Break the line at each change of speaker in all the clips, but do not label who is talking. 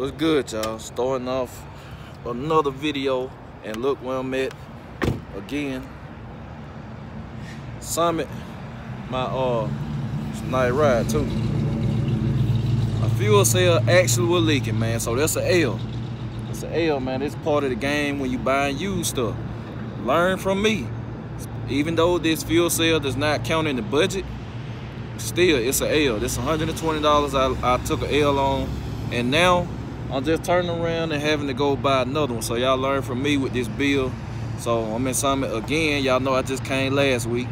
What's good, y'all? Starting off another video, and look where I'm at again. Summit, my uh night ride too. A fuel cell actually was leaking, man. So that's an L. It's an L, man. It's part of the game when you buying used stuff. Learn from me. Even though this fuel cell does not count in the budget, still it's an L. This $120 I, I took an L on, and now I'm just turning around and having to go buy another one. So y'all learn from me with this bill. So I'm in Summit again. Y'all know I just came last week.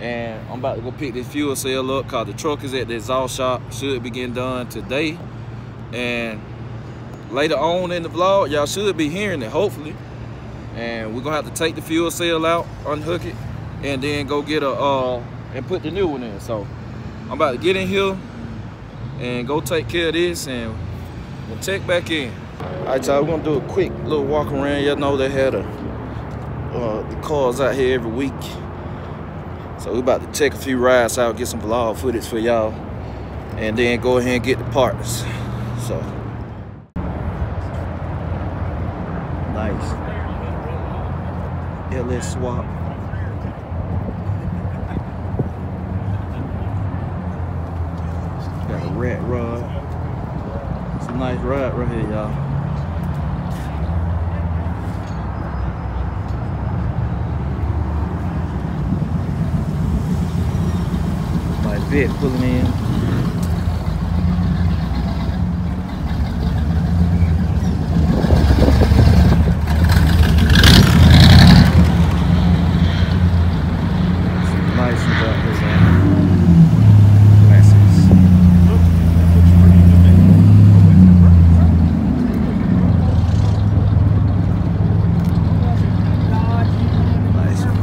And I'm about to go pick this fuel cell up because the truck is at the exhaust shop. Should be getting done today. And later on in the vlog, y'all should be hearing it, hopefully. And we're gonna have to take the fuel cell out, unhook it, and then go get a, uh, and put the new one in. So I'm about to get in here and go take care of this and we'll check back in. All right, y'all, we're gonna do a quick little walk around. Y'all know they had a, uh, the cars out here every week. So we about to check a few rides out, get some vlog footage for y'all, and then go ahead and get the parts. So nice. LS swap. Got a rat rod. Nice ride right here, y'all. Nice Vette pulling in. Nice ones out here, man. Classics. Nice one.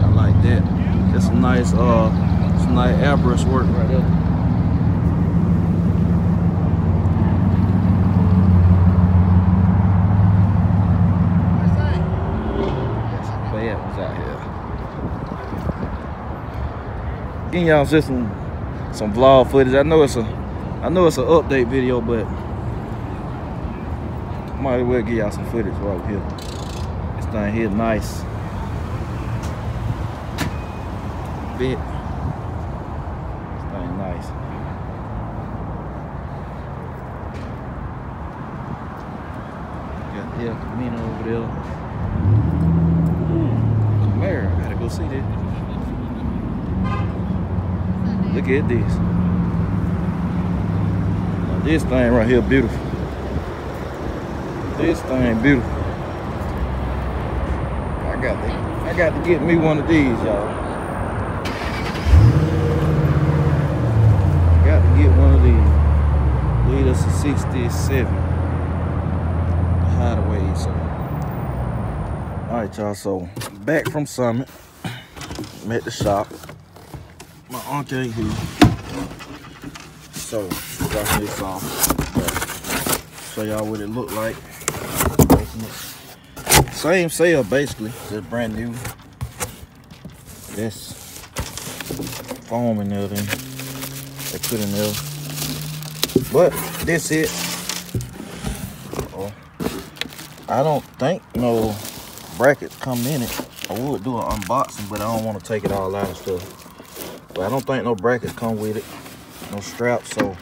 I like that. That's some nice, uh, some nice airbrush work right there. Getting y'all just some some vlog footage. I know it's a I know it's an update video, but might as well give y'all some footage right here. This thing here nice. Bit. This nice. Got the El Camino over there. Camaro, I gotta go see that. Look at this. Now this thing right here beautiful. This thing beautiful. I got to, I got to get me one of these, y'all. Got to get one of us to 67. Hideaway, so. All right, y'all. So back from Summit. I'm at the shop. My uncle ain't here. So got this off. Show y'all what it looked like. Same sale basically, just brand new. This foam in there then they put in there. But this it. Uh-oh. I don't think no brackets come in it. I would do an unboxing, but I don't want to take it all out and stuff. But I don't think no brackets come with it. No straps, so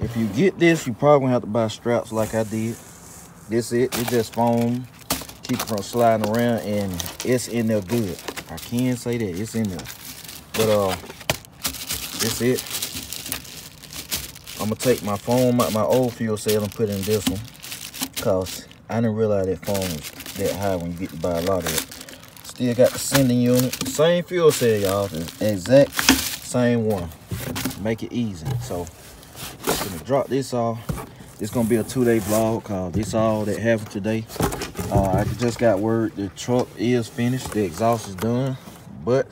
if you get this, you probably gonna have to buy straps like I did. This it, it's just foam. Keep it from sliding around and it's in there good. I can say that, it's in there. But uh, this it. I'm gonna take my foam out my old fuel cell and put in this one. Cause I didn't realize that foam was that high when you get to buy a lot of it. Still got the sending unit. Same fuel cell, y'all. Exact same one. Make it easy. So I'm gonna drop this off. It's gonna be a two-day vlog cause this all that happened today. Uh, I just got word the truck is finished, the exhaust is done, but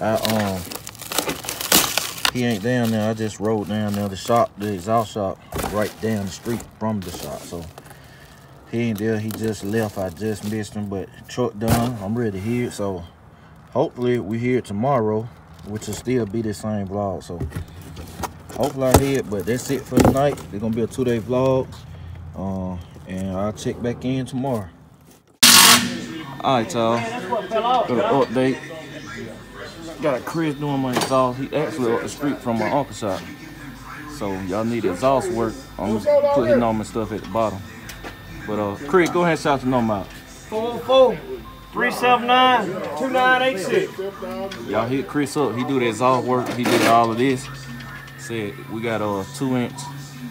I um he ain't down there. I just rode down there. The shop, the exhaust shop, right down the street from the shop. So he ain't there. He just left. I just missed him, but truck done. I'm ready to hear it. So hopefully we hear it tomorrow. which will still be the same vlog. So hopefully I hit, but that's it for tonight. It's gonna be a two-day vlog. Uh, and I'll check back in tomorrow. All right, y'all. Update. Got a Chris doing my exhaust. He actually up the street from my uncle shop. So y'all need exhaust work. I'm gonna put his number and stuff at the bottom. But uh, Chris, go ahead and shout the number out.
404-379-2986.
Y'all hit Chris up. He do the exhaust work. He did all of this. Said we got a two inch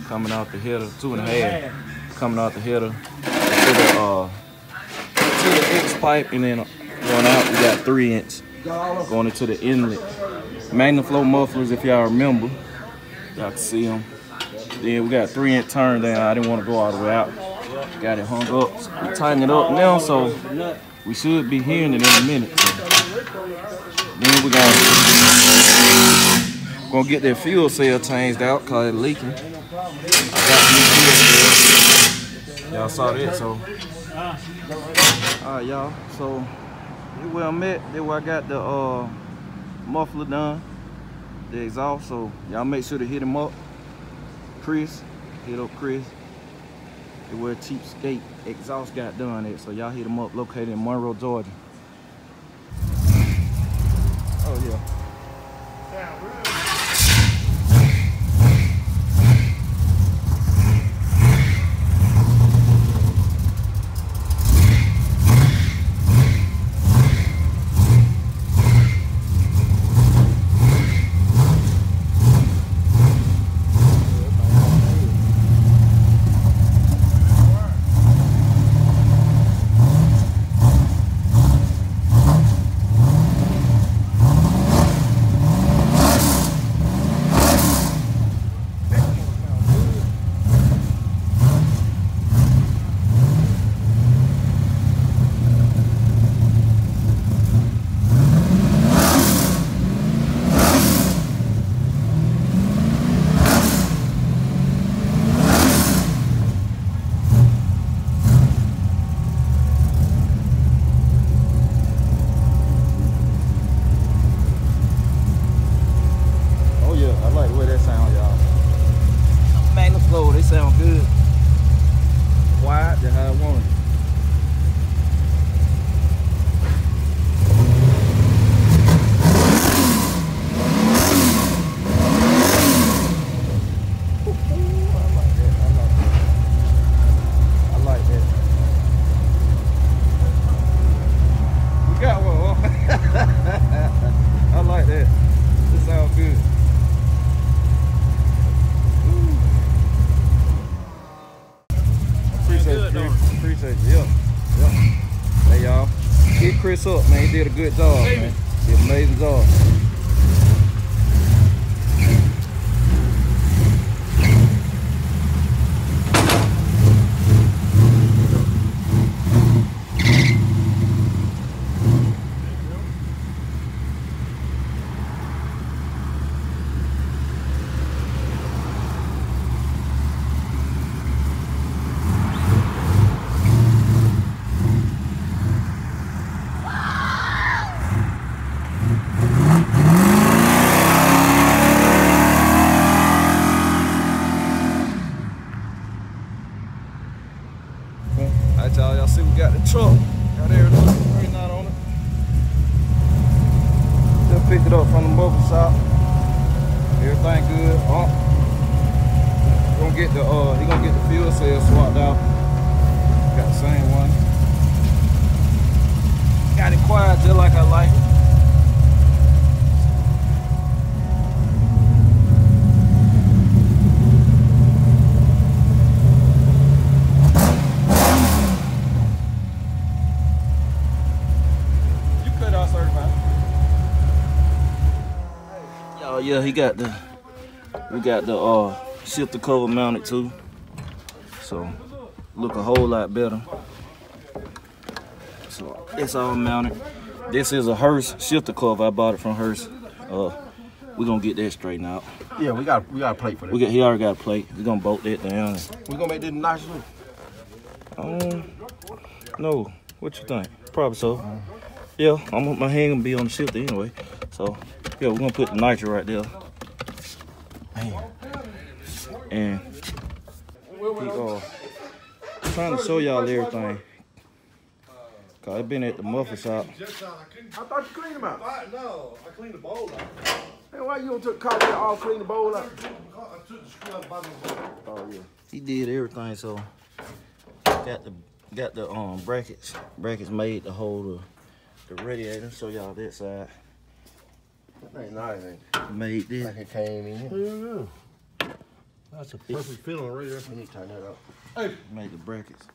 coming out the header, two and a half coming out the header to the uh to the X pipe, and then going out we got three inch going into the inlet. Magnaflow mufflers, if y'all remember, y'all can see them. Then we got three inch turn down. I didn't want to go all the way out. Got it hung up. We tighten it up now, so we should be hearing it in a minute. So then we're gonna gonna get that fuel cell changed out cause it's leaking. Got. Y'all saw that, so alright y'all. So this where I'm at. This where I got the uh muffler done, the exhaust. So y'all make sure to hit him up. Chris, hit up Chris. This where Cheapskate exhaust got done at. So y'all hit him up located in Monroe, Georgia. Oh yeah. Oh yeah, I like the way that sound, y'all. Magnaflow, they sound good. Quiet, that's how I want it. Ooh, I like that, I like that. I like that. We got one, huh? I like that. This sounds good. Appreciate it, Chris. Appreciate you. Yeah. Yeah. Hey, y'all. Hit Chris up, man. He did a good job, man. Did an amazing job. Alright, y'all. Y'all see we got the truck. Got everything green light on it. Just picked it up from the mobile shop. Everything good. Uh, gonna get the uh, he gonna get the fuel cell swapped out. Got the same one. Got it quiet just like I like it. You cut out certified. Oh yeah, he got the we got the uh shifter cover mounted too. So look a whole lot better. So it's all mounted. This is a Hurst shifter cover. I bought it from Hurst. Uh we're gonna get that straightened out.
Yeah, we got we got a plate for that.
We got he already got a plate. We're gonna bolt that down.
We gonna make this nice look.
Um no. What you think? Probably so. Yeah, I'm my hand gonna be on the shifter anyway. So Yeah, we're gonna put the nitro right there. Man. And he, uh, trying to show y'all everything. Cause I've been at the muffler shop.
I thought you cleaned them out.
I, no, I cleaned the bowl out.
Hey, why you don't took coffee off, clean the bowl out?
I took the screw out the bottom of the bowl.
Oh yeah.
He did everything, so got the got the um brackets brackets made to hold the, the radiator. Show y'all that side.
That ain't nice, ain't
Made
it?
this.
Like it came in here.
That's a perfect feeling right there.
We need to turn that up. Hey!
Made the brackets.